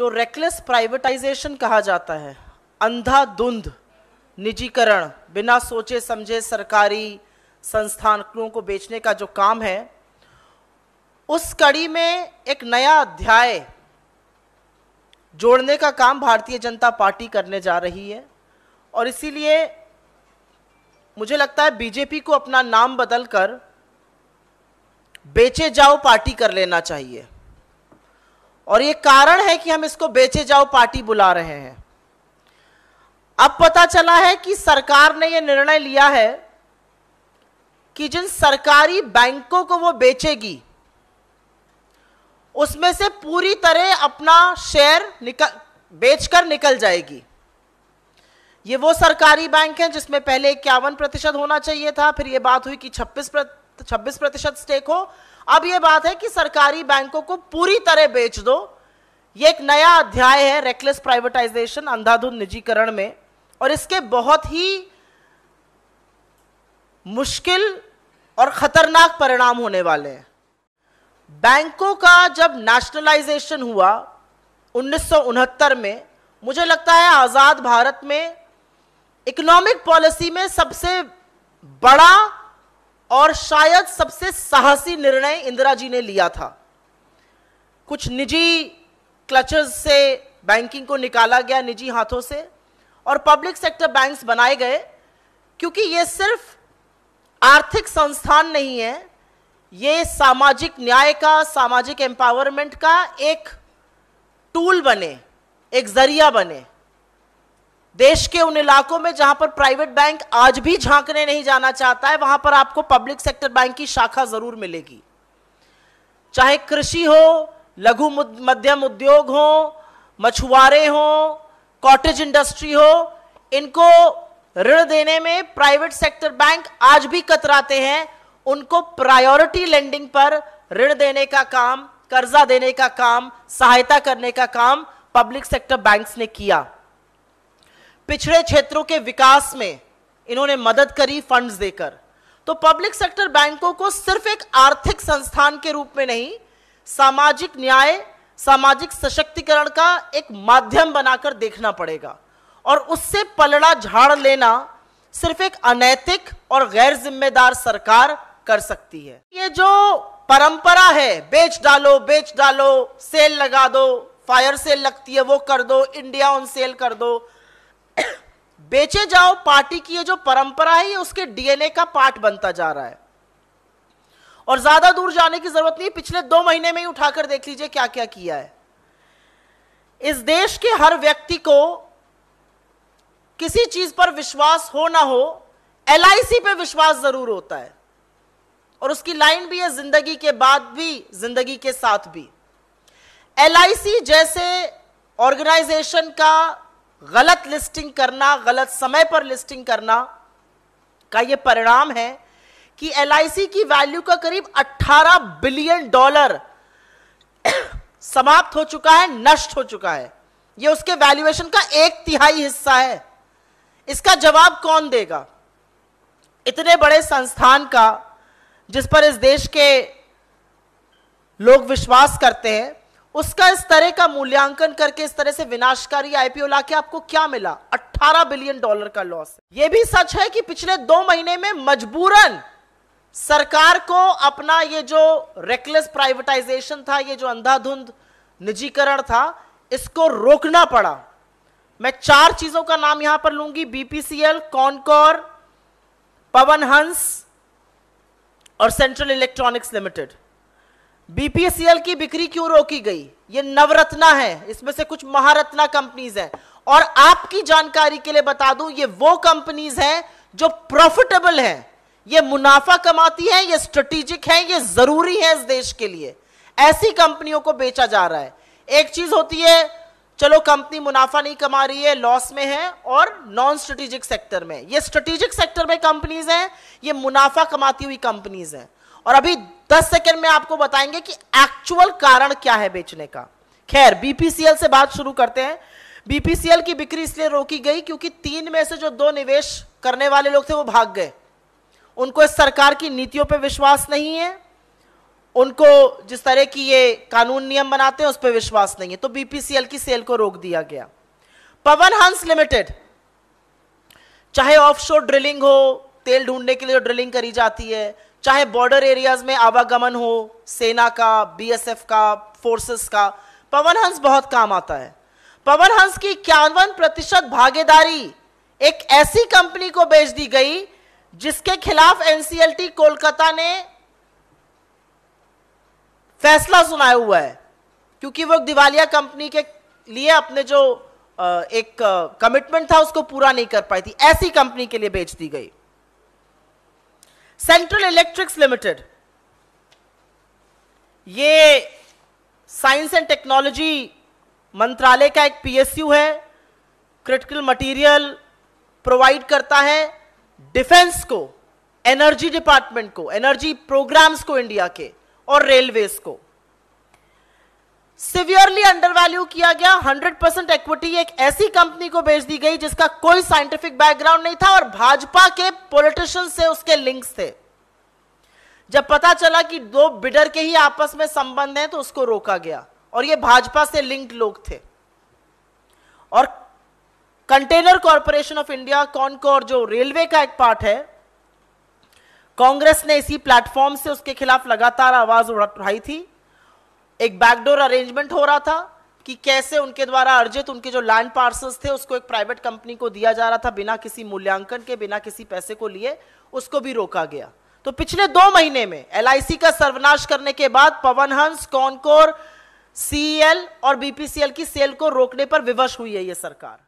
जो reckless privatisation कहा जाता है अंधाधुंध निजीकरण, बिना सोचे समझे सरकारी संस्थानों को बेचने का जो काम है, उस कड़ी में एक नया अध्याय जोड़ने का काम भारतीय जनता पार्टी करने जा रही है और इसीलिए मुझे लगता है बीजेपी को अपना नाम बदलकर बेचे जाओ पार्टी कर लेना चाहिए। और ये कारण है कि हम इसको बेचे जाओ पार्टी बुला रहे हैं। अब पता चला है कि सरकार ने यह निर्णय लिया है कि जिन सरकारी बैंकों को वो बेचेगी, उसमें से पूरी तरह अपना शेयर निकल, बेचकर निकल जाएगी। ये वो सरकारी बैंक हैं जिसमें पहले इक्यावन प्रतिशत होना चाहिए था, फिर ये बात हुई कि छब्बीस छब्बीस प्रतिशत स्टेक हो अब ये बात है कि सरकारी बैंकों को पूरी तरह बेच दो। ये एक नया अध्याय है रेकलेस प्राइवेटाइजेशन अंधाधुंध निजीकरण में। और इसके बहुत ही मुश्किल और खतरनाक परिणाम होने वाले हैं। बैंकों का जब नेशनलाइजेशन हुआ उन्नीस सौ उनहत्तर में, मुझे लगता है आज़ाद भारत में इकोनॉमिक पॉलिसी में सबसे बड़ा और शायद सबसे साहसी निर्णय इंदिरा जी ने लिया था। कुछ निजी क्लचर्स से बैंकिंग को निकाला गया निजी हाथों से और पब्लिक सेक्टर बैंक्स बनाए गए, क्योंकि ये सिर्फ़ आर्थिक संस्थान नहीं है, ये सामाजिक न्याय का, सामाजिक एम्पावरमेंट का एक टूल बने, एक ज़रिया बने। देश के उन इलाकों में जहाँ पर प्राइवेट बैंक आज भी झांकने नहीं जाना चाहता है, वहाँ पर आपको पब्लिक सेक्टर बैंक की शाखा ज़रूर मिलेगी। चाहे कृषि हो, लघु मध्यम उद्योग हो, मछुआरे हो, कॉटेज इंडस्ट्री हो, इनको ऋण देने में प्राइवेट सेक्टर बैंक आज भी कतराते हैं। उनको प्रायोरिटी लेंडिंग पर ऋण देने का काम, कर्जा देने का काम, सहायता करने का काम पब्लिक सेक्टर बैंक्स ने किया। पिछड़े क्षेत्रों के विकास में इन्होंने मदद करी फंड्स देकर। तो पब्लिक सेक्टर बैंकों को सिर्फ़ एक आर्थिक संस्थान के रूप में नहीं, सामाजिक न्याय, सामाजिक सशक्तिकरण का एक माध्यम बनाकर देखना पड़ेगा। और उससे पलड़ा झाड़ लेना सिर्फ़ एक अनैतिक और गैर जिम्मेदार सरकार कर सकती है। ये जो परंपरा है, बेच डालो बेच डालो, सेल लगा दो फायर सेल लगती है, वो कर दो इंडिया ऑन सेल कर दो बेचे जाओ, पार्टी की ये जो परंपरा है उसके डीएनए का पार्ट बनता जा रहा है। और ज़्यादा दूर जाने की ज़रूरत नहीं, पिछले दो महीने में ही उठाकर देख लीजिए क्या क्या किया है। इस देश के हर व्यक्ति को किसी चीज़ पर विश्वास हो ना हो एलआईसी पे विश्वास ज़रूर होता है। और उसकी लाइन भी है, ज़िंदगी के बाद भी, ज़िंदगी के साथ भी। LIC जैसे ऑर्गेनाइजेशन का गलत लिस्टिंग करना, गलत समय पर लिस्टिंग करना का यह परिणाम है कि एलआईसी की वैल्यू का करीब 18 बिलियन डॉलर समाप्त हो चुका है, नष्ट हो चुका है। यह उसके वैल्यूएशन का एक तिहाई हिस्सा है। इसका जवाब कौन देगा? इतने बड़े संस्थान का, जिस पर इस देश के लोग विश्वास करते हैं उसका इस तरह का मूल्यांकन करके, इस तरह से विनाशकारी आईपीओ लाके आपको क्या मिला? 18 बिलियन डॉलर का लॉस यह भी सच है कि पिछले दो महीने में मजबूरन सरकार को अपना ये जो रेकलेस प्राइवेटाइजेशन था, ये जो अंधाधुंध निजीकरण था, इसको रोकना पड़ा। मैं चार चीज़ों का नाम यहाँ पर लूँगी। बीपीसीएल कॉनकॉर पवन हंस और सेंट्रल इलेक्ट्रॉनिक्स लिमिटेड बीपीएससीएल की बिक्री क्यों रोकी गई? ये नवरत्ना है। इसमें से कुछ महारत्ना कंपनीज़ हैं। और आपकी जानकारी के लिए बता दूँ, ये वो कंपनीज़ हैं जो प्रॉफिटेबल हैं। ये मुनाफा कमाती हैं, ये स्ट्रेटेजिक हैं, ये ज़रूरी है इस देश के लिए। ऐसी कंपनियों को बेचा जा रहा है। एक चीज़ होती है, चलो कंपनी मुनाफा नहीं कमा रही है लॉस में है और नॉन स्ट्रेटेजिक सेक्टर में। ये स्ट्रेटेजिक सेक्टर में कंपनीज़ हैं, ये मुनाफा कमाती हुई कंपनीज़ हैं। और अभी 10 सेकंड में आपको बताएँगे कि एक्चुअल कारण क्या है बेचने का। खैर बीपीसीएल से बात शुरू करते हैं। बीपीसीएल की बिक्री इसलिए रोकी गई क्योंकि तीन में से जो दो निवेश करने वाले लोग थे वो भाग गए। उनको इस सरकार की नीतियों पर विश्वास नहीं है। उनको जिस तरह की ये कानून नियम बनाते हैं, उस पर विश्वास नहीं है। तो बीपीसीएल की सेल को रोक दिया गया। पवन हंस लिमिटेड, चाहे ऑफशोर ड्रिलिंग हो, तेल ढूँढने के लिए ड्रिलिंग करी जाती है चाहे बॉर्डर एरियाज़ में आवागमन हो, सेना का बीएसएफ का फोर्सेस का, पवन हंस बहुत काम आता है। पवन हंस की इक्यावन प्रतिशत भागीदारी एक ऐसी कंपनी को बेच दी गई जिसके खिलाफ एनसीएलटी कोलकाता ने फैसला सुनाया हुआ है। क्योंकि वो दिवालिया कंपनी के लिए अपने जो एक कमिटमेंट था, उसको पूरा नहीं कर पाई थी। ऐसी कंपनी के लिए बेच दी गई। सेंट्रल इलेक्ट्रिक्स लिमिटेड ये साइंस एंड टेक्नोलॉजी मंत्रालय का एक पीएसयू है क्रिटिकल मटेरियल प्रोवाइड करता है डिफेंस को एनर्जी डिपार्टमेंट को एनर्जी प्रोग्राम्स को इंडिया के और रेलवेज को। सिवियरली अंडर वैल्यू किया गया। 100 परसेंट इक्विटी एक ऐसी कंपनी को बेच दी गई जिसका कोई साइंटिफिक बैकग्राउंड नहीं था और भाजपा के पॉलिटिशियन से उसके लिंक्स थे। जब पता चला कि दो बिडर के ही आपस में संबंध हैं तो उसको रोका गया और ये भाजपा से लिंक्ड लोग थे। और container corporation of India Concor जो रेलवे का एक पार्ट है, कांग्रेस ने इसी प्लेटफॉर्म से उसके खिलाफ लगातार आवाज़ उठाई थी। एक बैकडोर अरेंजमेंट हो रहा था कि कैसे उनके द्वारा अर्जित उनके जो लैंड पार्सल्स थे, उसको एक प्राइवेट कंपनी को दिया जा रहा था बिना किसी मूल्यांकन के, बिना किसी पैसे को लिए, उसको भी रोका गया। तो पिछले दो महीने में एलआईसी का सर्वनाश करने के बाद पवन हंस कॉनकोर सीएल और बीपीसीएल की सेल को रोकने पर विवश हुई है यह सरकार।